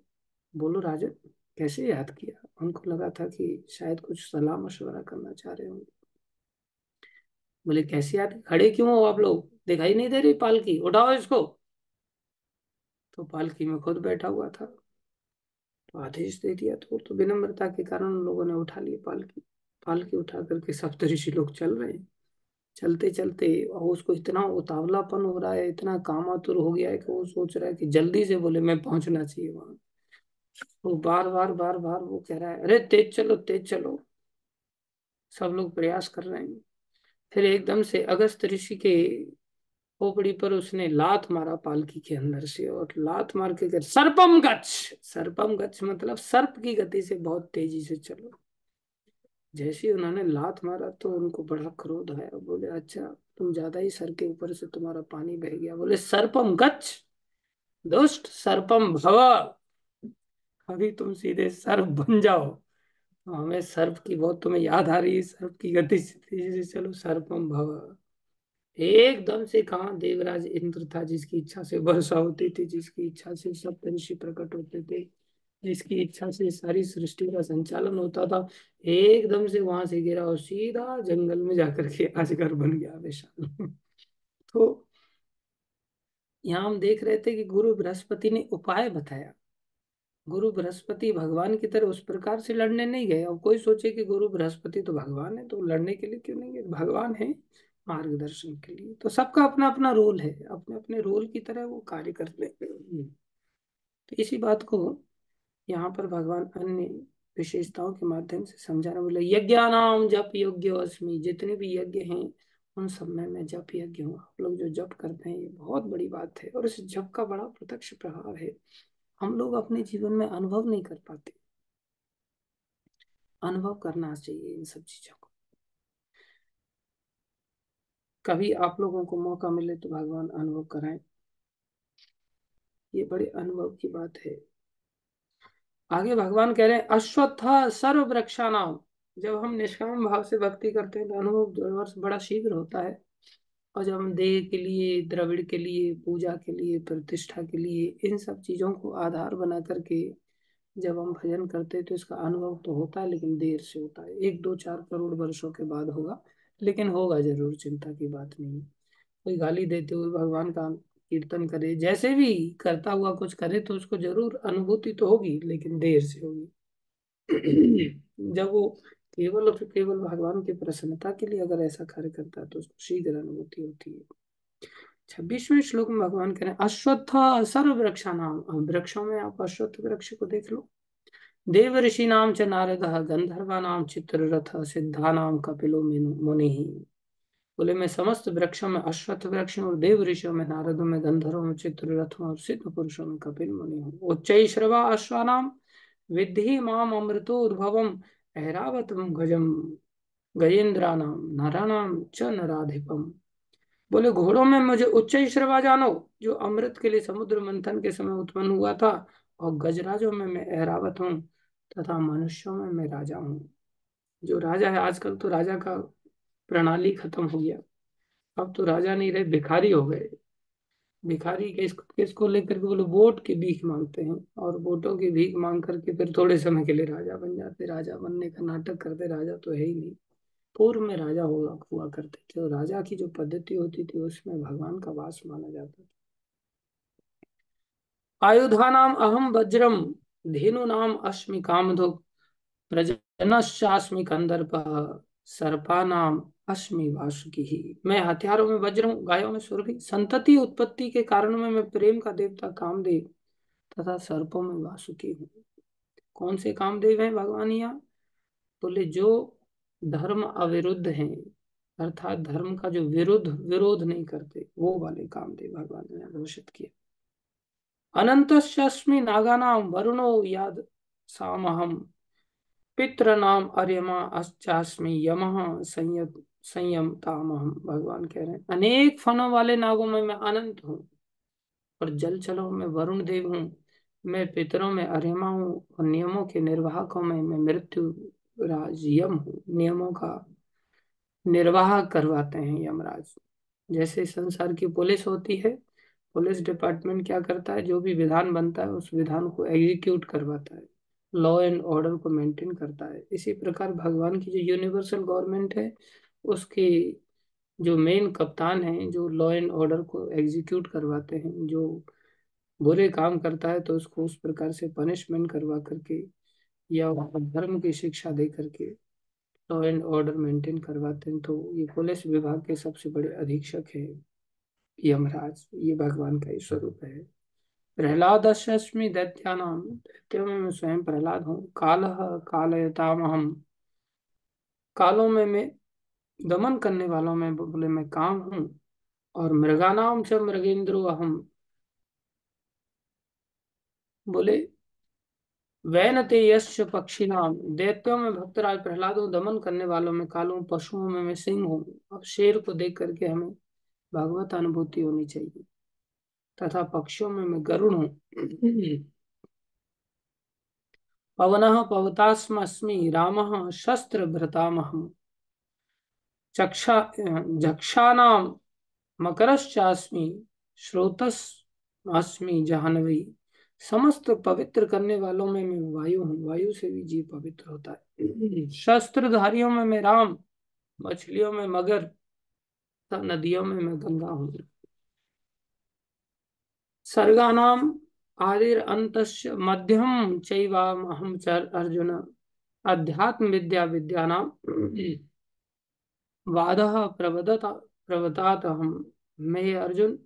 बोलो, राजन, कैसे याद किया? उनको लगा था कि शायद कुछ सलाह मशवरा करना चाह रहे होंगे। बोले, कैसे याद खड़े क्यों हो आप लोग? दिखाई नहीं दे रही पालकी? उठाओ इसको। तो पालकी में खुद बैठा हुआ था। तो आदेश दे दिया तो तो विनम्रता के कारण लोगों ने उठा लिया पालकी पालकी उठा करके सप्तऋषि लोग चल रहे हैं। चलते चलते और उसको इतना उतावलापन हो रहा है, इतना कामातुर हो गया है कि वो सोच रहा है कि जल्दी से बोले, मैं पहुँचना चाहिए वहाँ। वो बार बार बार बार वो कह रहा है, अरे तेज चलो तेज चलो। सब लोग प्रयास कर रहे हैं। फिर एकदम से अगस्त ऋषि के खोपड़ी पर उसने लात मारा पालकी के अंदर से और लात मार के कर सर्पम गच्छ। सर्पम गच्छ मतलब सर्प की गति से बहुत तेज़ी से चलो। जैसे ही उन्होंने लात मारा तो उनको बड़ा क्रोध आया। बोले अच्छा तुम ज़्यादा ही सर के ऊपर से तुम्हारा पानी बह गया। बोले, सर्पम गच्छ, दुष्ट सर्पम भव। अभी तुम सीधे सर्प बन जाओ। हमें सर्प की, बहुत तुम्हें याद आ रही है, सर्प की गति से तेज़ी से चलो। सर्पम भव। एकदम से कहा देवराज इंद्र था जिसकी इच्छा से वर्षा होती थी, जिसकी इच्छा से सब ऋषि प्रकट होते थे, जिसकी इच्छा से सारी सृष्टि का संचालन होता था, एकदम से वहाँ से गिरा और सीधा जंगल में जाकर के अजगर बन गया विशाल। तो यहाँ हम देख रहे थे कि गुरु बृहस्पति ने उपाय बताया। गुरु बृहस्पति भगवान की तरह उस प्रकार से लड़ने नहीं गए। और कोई सोचे कि गुरु बृहस्पति तो भगवान है तो लड़ने के लिए क्यों नहीं गए? भगवान है। मार्गदर्शन के लिए। तो सबका अपना अपना रोल है अपने अपने रोल की तरह वो कार्य करते हैं। तो इसी बात को यहाँ पर भगवान अन्य विशेषताओं के माध्यम से समझाना बोले यज्ञानाम जप योग्य अस्मि जितने भी यज्ञ हैं उन सब में मैं जप यज्ञ हूँ। आप लोग जो जप करते हैं ये बहुत बड़ी बात है और इस जप का बड़ा प्रत्यक्ष प्रभाव है। हम लोग अपने जीवन में अनुभव नहीं कर पाते। अनुभव करना चाहिए इन सब चीज़ों को। कभी आप लोगों को मौका मिले तो भगवान अनुभव कराएँ। ये बड़े अनुभव की बात है। आगे भगवान कह रहे हैं, अश्वत्थ सर्व वृक्षा नाम जब हम निष्काम भाव से भक्ति करते हैं तो अनुभव बड़ा शीघ्र होता है। और जब हम देह के लिए, द्रविड़ के लिए, पूजा के लिए, प्रतिष्ठा के लिए, इन सब चीज़ों को आधार बना करके जब हम भजन करते हैं तो इसका अनुभव तो होता है, लेकिन देर से होता है। एक दो चार करोड़ वर्षों के बाद होगा। लेकिन होगा ज़रूर, चिंता की बात नहीं। कोई गाली देते हुए भगवान का कीर्तन करे, जैसे भी करता हुआ कुछ करे तो उसको ज़रूर अनुभूति तो होगी, लेकिन देर से होगी। जब वो केवल और केवल भगवान की प्रसन्नता के लिए अगर ऐसा कार्य करता है तो उसको शीघ्र अनुभूति होती है। छब्बीसवें श्लोक में भगवान कह रहे हैं, अश्वत्थ सर्व वृक्षा नाम वृक्षों में आप अश्वत्थ वृक्ष को देख लो। देव ऋषि नाम च नारद, गंधर्वा नाम चित्ररथ, सिद्धा नाम कपिलो मुनि बोले मैं समस्त वृक्षों में अश्वत्थ वृक्ष और देव ऋषियों में नारदों में गंधर्वों में चित्ररथों और सिद्ध पुरुषों में कपिल मुनि हूँ। उच्च श्रवा अश्वानाम विद्धि माम अमृतो उद्भवम ऐरावतम गजम गजेन्द्रानाम नाराणाम च नराधिपम। बोले, घोड़ों में मुझे उच्च श्रवा जानो, जो अमृत के लिए समुद्र मंथन के समय उत्पन्न हुआ था, और गजराजों में मैं ऐरावत हूँ। तथा मनुष्यों में मैं राजा हूँ। जो राजा है, आजकल तो राजा का प्रणाली खत्म हो गया। अब तो राजा नहीं रहे, भिखारी हो गए। भिखारी किस, किसको लेकर के बोले? वोट की भीख मांगते हैं और वोटों की भीख मांग करके फिर थोड़े समय के लिए राजा बन जाते राजा बनने का नाटक करते, राजा तो है ही नहीं। पूर्व में राजा हुआ हुआ करते थे। और राजा की जो पद्धति होती थी, उसमें भगवान का वास माना जाता था। आयुधा नाम अहम वज्रम। धेनु नाम अश्मि कामधुक प्रजनश्चास्मि कंदर्प सर्पा नाम अश्मि वासुकी। मैं हथियारों में वज्र हूँ, गायों में सुरभि संतति उत्पत्ति के कारण में मैं प्रेम का देवता कामदेव तथा सर्पों में वासुकी हूँ। कौन से कामदेव हैं भगवान यहाँ? बोले, जो धर्म अविरुद्ध हैं, अर्थात धर्म का जो विरुद्ध, विरोध नहीं करते, वो वाले कामदेव भगवान ने घोषित किया अनंत नागानाम वरुणो याद सामहम पित्र नाम अर्यमा अश्चास्मी यम संयत संयम तामहम भगवान कह रहे हैं, अनेक फनों वाले नागों में मैं अनंत हूँ, और जल चलो में वरुण देव हूँ, मैं पितरों में अर्यमा हूँ, और नियमों के निर्वाहकों में मैं मृत्यु राज यम हूँ। नियमों का निर्वाह करवाते हैं यमराज। जैसे संसार की पुलिस होती है पुलिस डिपार्टमेंट क्या करता है? जो भी विधान बनता है, उस विधान को एग्जीक्यूट करवाता है। लॉ एंड ऑर्डर को मेंटेन करता है। इसी प्रकार भगवान की जो यूनिवर्सल गवर्नमेंट है, उसके जो मेन कप्तान हैं, जो लॉ एंड ऑर्डर को एग्जीक्यूट करवाते हैं, जो बुरे काम करता है तो उसको उस प्रकार से पनिशमेंट करवा करके या धर्म की शिक्षा दे करके लॉ एंड ऑर्डर मेंटेन करवाते हैं। तो ये पुलिस विभाग के सबसे बड़े अधीक्षक है। यमराज, ये भगवान का ही स्वरूप है। प्रहलाद अश्मी दैत्यानाम दैत्यों में मैं स्वयं प्रहलाद हूँ। काल कालयताम हम कालों में मैं दमन करने वालों में बोले मैं काम हूँ और मृगानाम से मृगेंद्रो अहम बोले वैनते यश पक्षी नाम दैत्यों में भक्तराज प्रहलाद हूँ दमन करने वालों में कालों पशुओं में मैं सिंह हूँ। अब शेर को देख करके हमें भगवत अनुभूति होनी चाहिए। तथा पक्षियों में मैं गरुण हूँ। पवन पवतास्मी राम शस्त्र भ्रतामहम चक्षा जक्षानाम मकरश्चास्मी श्रोतस्मी जाह्नवी। समस्त पवित्र करने वालों में मैं वायु हूँ। वायु से भी जीव पवित्र होता है। शस्त्रधारियों में मैं राम मछलियों में मगर नदियों में मैं गंगा हूँ। सर्गानाम आदिर अंत मध्यम चैवाहम चर अर्जुन। अध्यात्म विद्या विद्यानाम वाद प्रवदता हम मैं अर्जुन,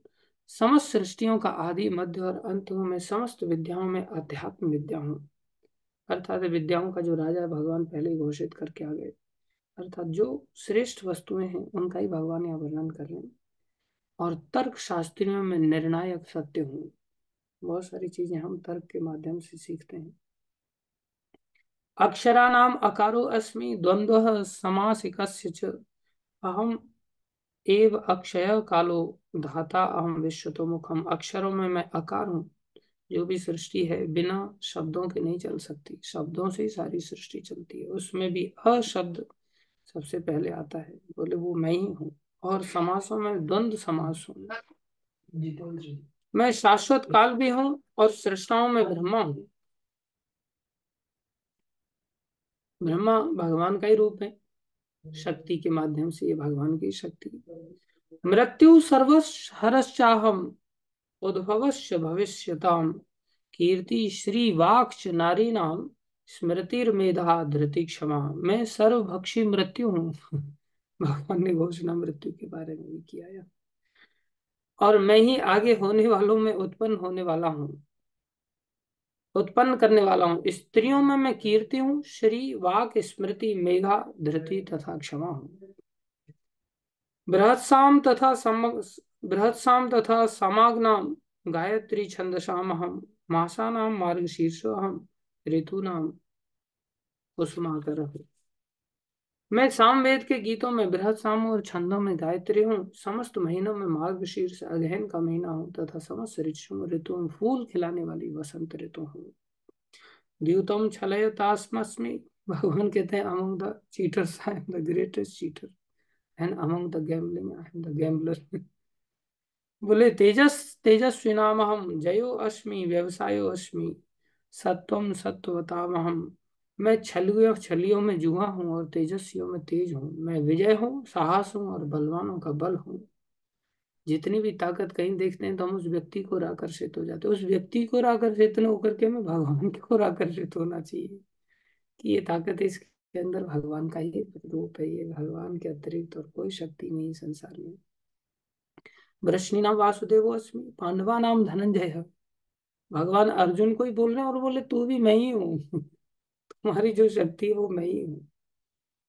समस्त सृष्टियों का आदि, मध्य और अंत हूँ। मैं समस्त विद्याओं में अध्यात्म विद्या हूँ। अर्थात विद्याओं का जो राजा भगवान पहले घोषित करके आ गए। अर्थात जो श्रेष्ठ वस्तुएँ हैं, उनका ही भगवान यहाँ वर्णन कर रहे हैं। और तर्क शास्त्रियों में निर्णायक सत्य हूँ। बहुत सारी चीज़ें हम तर्क के माध्यम से सीखते हैं। अक्षरा नाम अकारो अस्मि द्वंद्व समासिक अहम एव अक्षय कालो धाता अहम विश्व तो मुखम अक्षरों में मैं अकार हूँ, जो भी सृष्टि है, बिना शब्दों के नहीं चल सकती। शब्दों से ही सारी सृष्टि चलती है। उसमें भी अशब्द सबसे पहले आता है। बोले वो मैं ही हूँ और समासों में द्वंद्व समास हूँ। मैं शाश्वत काल भी हूँ और सृष्टाओं में ब्रह्मा हूँ। ब्रह्मा भगवान का ही रूप है। शक्ति के माध्यम से ये भगवान की शक्ति। मृत्यु सर्वहरश्चाहम उद्भवश्य भविष्यताम कीर्ति श्री वाक्ष नारी नाम स्मृतिर्मेधा धृति क्षमा मैं सर्वभक्षी मृत्यु हूँ। भगवान ने घोषणा मृत्यु के बारे में भी किया है। और मैं ही आगे होने वालों में उत्पन्न होने वाला हूँ। उत्पन्न करने वाला हूँ। स्त्रियों में मैं कीर्ति हूँ। श्री वाक स्मृति मेघा धृति तथा क्षमा हूँ। बृहत्साम तथा सम, बृहत्साम तथा समाग्नाम गायत्री छंदसाम हम महासा नाम मार्ग शीर्ष हम ऋतुनाम कुसुमाकर मैं सामवेद के गीतों में बृहद साम और छंदों में गायत्री हूँ। समस्त महीनों में मार्गशीर्ष अगहन का महीना हूँ तथा समस्त ऋतु ऋतु फूल खिलाने वाली वसंत ऋतु हूँ। द्यूतम छलयतास्मस्मि भगवान कहते हैं among the cheaters I am the greatest cheater and among the gambling I am the gambler बोले, तेजस, तेजस्वी नाम हम जयो अश्मि, व्यवसायो अश्मि। सत्वम सत्वताम हम मैं छलियों छलियों में जुआ हूँ और तेजस्वियों में तेज हूँ। मैं विजय हूँ, साहस हूँ और बलवानों का बल हूँ। जितनी भी ताकत कहीं देखते हैं तो हम उस व्यक्ति को आकर्षित हो जाते हैं। उस व्यक्ति को आकर्षित न होकर के हमें भगवान को आकर्षित होना चाहिए कि ये ताकत इसके अंदर भगवान का ही रूप है। ये भगवान के अतिरिक्त और कोई शक्ति नहीं संसार में। वृष्णि नाम वासुदेव अस्मी पांडवा नाम धनंजय। भगवान अर्जुन को ही बोल रहे हैं और बोले, तू भी मैं ही हूँ। तुम्हारी जो शक्ति है वो मैं ही हूँ।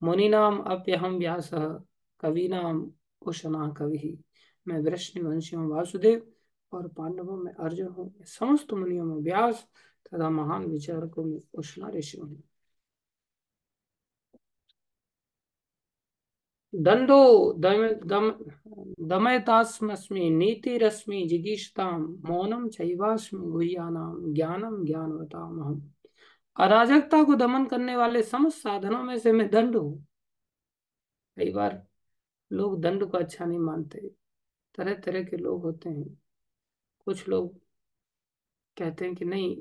मुनि नाम अप्यहम व्यास कवि नाम कुशना कवि। मैं वृष्णि हूँ, वासुदेव और पांडवों में अर्जुन हूँ। समस्त मुनियों में व्यास तथा महान विचारकों में उष्णा ऋषि हूँ। दम दमयतास्मस्मि नीतिरस्मि जिगीषताम मौनम चैवास्मि गुह्यानाम ज्ञानम ज्ञानवताम हम अराजकता को दमन करने वाले समस्त साधनों में से मैं दंड हूँ। कई बार लोग दंड को अच्छा नहीं मानते। तरह तरह के लोग होते हैं। कुछ लोग कहते हैं कि नहीं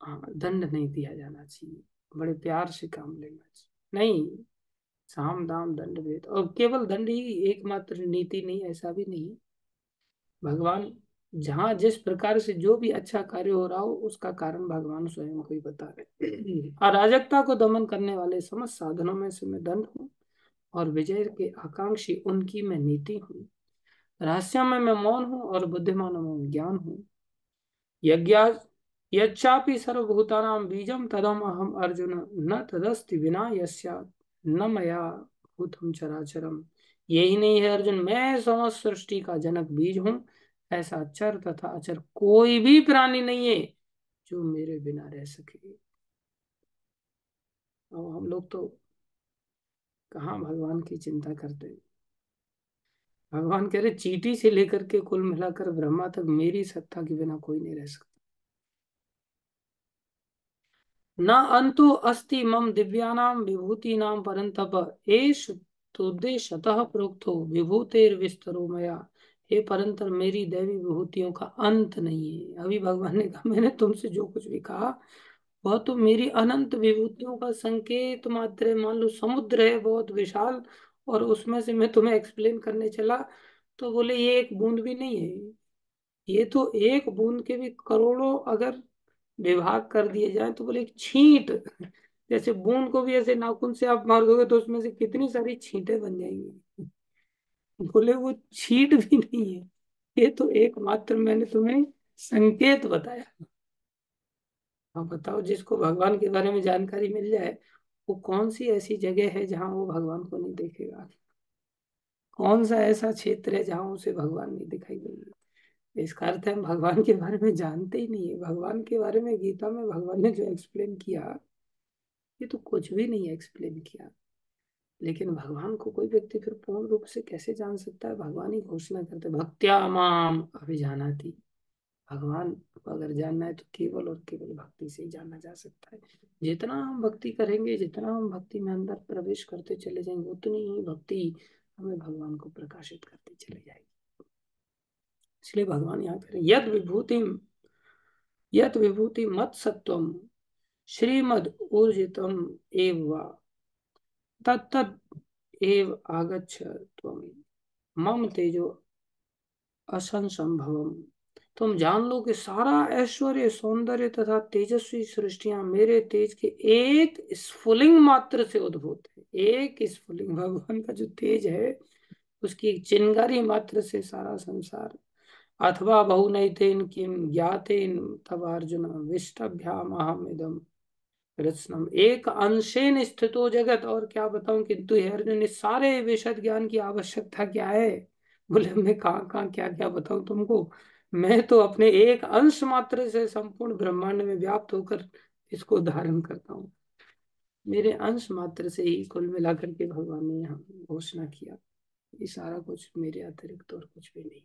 हाँ दंड नहीं दिया जाना चाहिए। बड़े प्यार से काम लेना चाहिए। नहीं साम दाम दंड भेद। और केवल दंड ही एकमात्र नीति नहीं, ऐसा भी नहीं। भगवान, जहाँ जिस प्रकार से जो भी अच्छा कार्य हो रहा हो, उसका कारण भगवान स्वयं को ही बता रहे अराजकता को दमन करने वाले समस्त साधनों में से मैं दंड हूँ, और विजय के आकांक्षी उनकी मैं नीति हूँ। रहस्य में मैं मौन हूँ, और बुद्धिमानों में ज्ञान हूँ। यज्ञ, यच्चापि सर्वभूतानां बीजम तदम अहम अर्जुन, न तदस्ति बिना यस्या न मया भूतम चराचरम। यही नहीं है अर्जुन, मैं समस्त सृष्टि का जनक बीज हूँ। ऐसा अचर तथा अचर कोई भी प्राणी नहीं है जो मेरे बिना रह सके। और हम लोग तो कहा भगवान की चिंता करते हैं? भगवान कह रहे, चीटी से लेकर के कुल मिलाकर ब्रह्मा तक मेरी सत्ता के बिना कोई नहीं रह सकता। न अंतो अस्ति मम दिव्यानाम विभूति नाम परंतप एश तुद्देशतः प्रोक्तो विभूतेर विस्तरो मया। हे परंतर, मेरी दैवी विभूतियों का अंत नहीं है। अभी भगवान ने कहा, मैंने तुमसे जो कुछ भी कहा, वह तो मेरी अनंत विभूतियों का संकेत मात्र मान लो, समुद्र है, बहुत विशाल, और उसमें से मैं तुम्हें एक्सप्लेन करने चला तो बोले, ये एक बूंद भी नहीं है। ये तो एक बूंद के भी करोड़ों अगर विभाग कर दिए जाए तो बोले एक छींट। जैसे बूंद को भी ऐसे नाखून से आप मार दोगे तो उसमें से कितनी सारी छींटे बन जाएँगी। बोले वो छीट भी नहीं है, ये तो एकमात्र मैंने तुम्हें संकेत बताया। हाँ बताओ, जिसको भगवान के बारे में जानकारी मिल जाए, वो कौन सी ऐसी जगह है जहाँ वो भगवान को नहीं देखेगा? कौन सा ऐसा क्षेत्र है जहाँ उसे भगवान नहीं दिखाई देंगे? इसका अर्थ हम भगवान के बारे में जानते ही नहीं है। भगवान के बारे में गीता में भगवान ने जो एक्सप्लेन किया, ये तो कुछ भी नहीं एक्सप्लेन किया। लेकिन भगवान को कोई व्यक्ति फिर पूर्ण रूप से कैसे जान सकता है? भगवान ही घोषणा करते, भक्त्या माम अभिजानाती। भगवान को अगर जानना है तो केवल और केवल भक्ति से ही जाना जा सकता है। जितना हम भक्ति करेंगे, जितना हम भक्ति में अंदर प्रवेश करते चले जाएँगे, उतनी ही भक्ति हमें भगवान को प्रकाशित करती चले जाएगी। इसलिए भगवान यहाँ करें यद विभूति यद विभूति मत सत्वम श्रीमद ऊर्जितम एवं तत्त एव आगच्छ मम तेजो असंसंभवम। तुम जान लो कि सारा ऐश्वर्य, सौंदर्य तथा तेजस्वी सृष्टियाँ मेरे तेज के एक स्फुलिंग मात्र से उद्भूत है। एक स्फुलिंग। भगवान का जो तेज है, उसकी एक चिंगारी मात्र से सारा संसार अथवा बहु नहीं किम ज्ञाते तब अर्जुन विष्टभ्याम अहम इदम। रचनम एक अंशेन स्थितो जगत, और क्या बताऊँ? किंतु अर्जुन, इस सारे विशद ज्ञान की आवश्यकता क्या है? बोले, मैं कहाँ कहाँ क्या क्या बताऊँ तुमको? मैं तो अपने एक अंश मात्र से संपूर्ण ब्रह्मांड में व्याप्त होकर इसको धारण करता हूँ। मेरे अंश मात्र से ही कुल मिलाकर के भगवान ने यहाँ घोषणा किया। ये सारा कुछ मेरे अतिरिक्त और कुछ भी नहीं।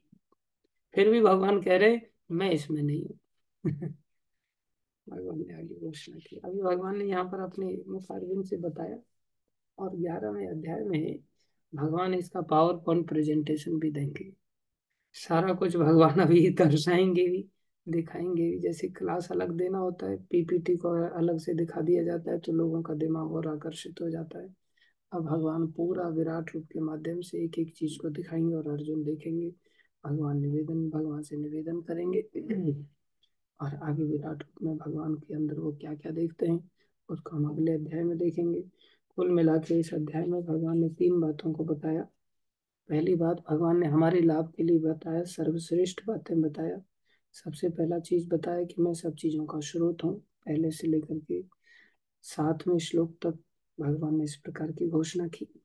फिर भी भगवान कह रहे, मैं इसमें नहीं हूँ। भगवान ने आगे घोषणा की। अभी भगवान ने यहाँ पर अपने मुखारबिन से बताया, और ग्यारहवें अध्याय में भगवान इसका पावर पॉइंट प्रेजेंटेशन भी देंगे। सारा कुछ भगवान अभी दर्शाएँगे भी, दिखाएँगे भी। जैसे क्लास अलग देना होता है पीपीटी को अलग से दिखा दिया जाता है तो लोगों का दिमाग और आकर्षित हो जाता है। अब भगवान पूरा विराट रूप के माध्यम से एक एक चीज़ को दिखाएँगे और अर्जुन देखेंगे। भगवान निवेदन भगवान से निवेदन करेंगे। और आगे विराट रूप में भगवान के अंदर वो क्या क्या देखते हैं उसको हम अगले अध्याय में देखेंगे। कुल मिला के इस अध्याय में भगवान ने तीन बातों को बताया। पहली बात भगवान ने हमारे लाभ के लिए बताया सर्वश्रेष्ठ बातें बताया। सबसे पहला चीज़ बताया कि मैं सब चीज़ों का स्रोत हूँ पहले से लेकर के सातवें श्लोक तक भगवान ने इस प्रकार की घोषणा की।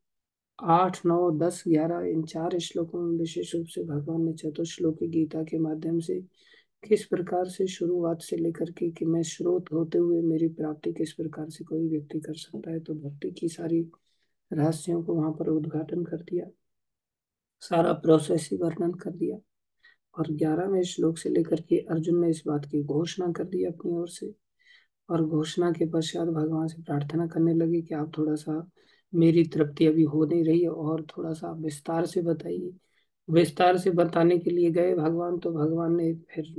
आठ, नौ, दस, ग्यारह, इन चार श्लोकों में विशेष रूप से भगवान ने चतुर्श्लोकी गीता के माध्यम से किस प्रकार से शुरुआत से लेकर के कि मैं स्रोत होते हुए मेरी प्राप्ति किस प्रकार से कोई व्यक्ति कर सकता है तो भक्ति की सारी रहस्यों को वहाँ पर उद्घाटन कर दिया, सारा प्रोसेस ही वर्णन कर दिया और ग्यारहवें श्लोक से लेकर के अर्जुन ने इस बात की घोषणा कर दी अपनी ओर से और घोषणा के पश्चात भगवान से प्रार्थना करने लगे कि आप थोड़ा सा मेरी तृप्ति अभी हो नहीं रही है। और थोड़ा सा विस्तार से बताइए। विस्तार से बताने के लिए गए भगवान तो भगवान ने फिर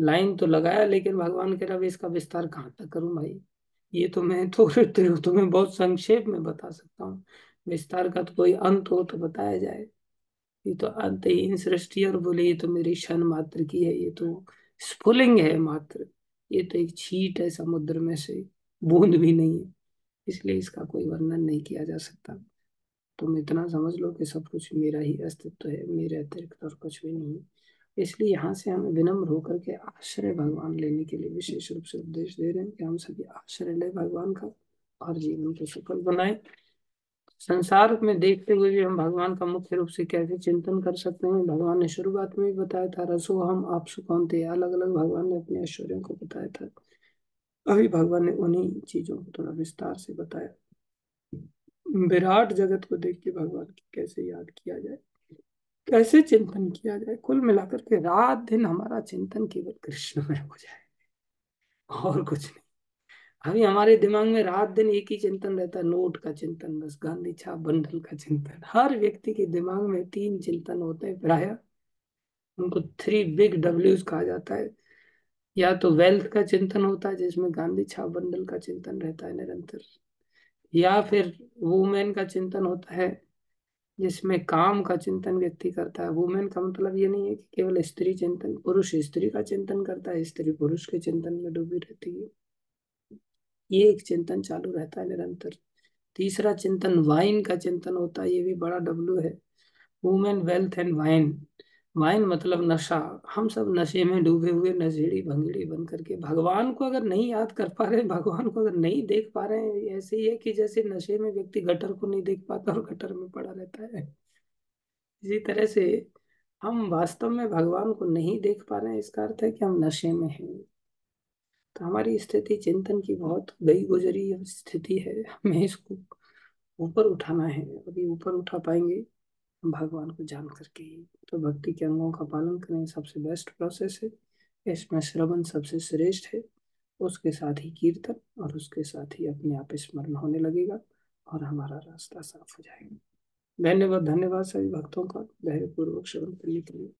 लाइन तो लगाया, लेकिन भगवान कह रहा इसका विस्तार कहाँ तक करूँ भाई? ये तो मैं थोड़े तो तुम्हें बहुत संक्षेप में बता सकता हूँ। विस्तार का तो कोई अंत हो तो बताया जाए। ये तो अंत अंतहीन सृष्टि और बोले, ये तो मेरी क्षण मात्र की है, ये तो स्फुलिंग है मात्र। ये तो एक छीट है समुद्र में से, बूंद भी नहीं है। इसलिए इसका कोई वर्णन नहीं किया जा सकता। तुम इतना समझ लो कि सब कुछ मेरा ही अस्तित्व है, मेरे अतिरिक्त और कुछ भी नहीं। इसलिए यहाँ से हमें विनम्र होकर के आश्रय भगवान लेने के लिए विशेष रूप से उपदेश दे रहे हैं कि हम सभी आश्रय ले भगवान का और जीवन को सफल बनाए। संसार में देखते हुए भी हम भगवान का मुख्य रूप से कैसे चिंतन कर सकते हैं? भगवान ने शुरुआत में भी बताया था, रसो हम, आप थे। अलग अलग भगवान ने अपने ऐश्वर्यों को बताया था। अभी भगवान ने उन्हीं चीज़ों को थोड़ा विस्तार से बताया। विराट जगत को देख के भगवान की कैसे याद किया जाए, कैसे चिंतन किया जाए, कुल मिलाकर के रात दिन हमारा चिंतन केवल कृष्ण में हो जाए, और कुछ नहीं। अभी हमारे दिमाग में रात दिन एक ही चिंतन रहता है, नोट का चिंतन, बस गांधी छाप बंडल का चिंतन। हर व्यक्ति के दिमाग में तीन चिंतन होते हैं, प्राय उनको थ्री बिग डब्ल्यूज कहा जाता है। या तो वेल्थ का चिंतन होता है, जिसमें गांधी छाप बंडल का चिंतन रहता है निरंतर, या फिर वुमेन का चिंतन होता है, जिसमें काम का चिंतन व्यक्ति करता है। वुमेन का मतलब ये नहीं है कि केवल स्त्री चिंतन, पुरुष स्त्री का चिंतन करता है, स्त्री पुरुष के चिंतन में डूबी रहती है। ये एक चिंतन चालू रहता है निरंतर। तीसरा चिंतन वाइन का चिंतन होता है, ये भी बड़ा डब्लू है। Women wealth and wine wine मतलब नशा। हम सब नशे में डूबे हुए, नशेड़ी भंगड़ी बन करके। भगवान को अगर नहीं याद कर पा रहे, भगवान को अगर नहीं देख पा रहे हैं, ऐसे ही है कि जैसे नशे में व्यक्ति गटर को नहीं देख पाता और गटर में पड़ा रहता है। इसी तरह से हम वास्तव में भगवान को नहीं देख पा रहे हैं, इसका अर्थ है कि हम नशे में हैं। तो हमारी स्थिति चिंतन की बहुत गई गुजरी स्थिति है। हमें इसको ऊपर उठाना है। अभी ऊपर उठा पाएँगे। भगवान को जान करके ही। तो भक्ति के अंगों का पालन करें सबसे बेस्ट प्रोसेस है। इसमें श्रवण सबसे श्रेष्ठ है। उसके साथ ही कीर्तन और उसके साथ ही अपने आप स्मरण होने लगेगा और हमारा रास्ता साफ़ हो जाएगा। धन्यवाद धन्यवाद सभी भक्तों का। धैर्यपूर्वक श्रवण करने के लिए।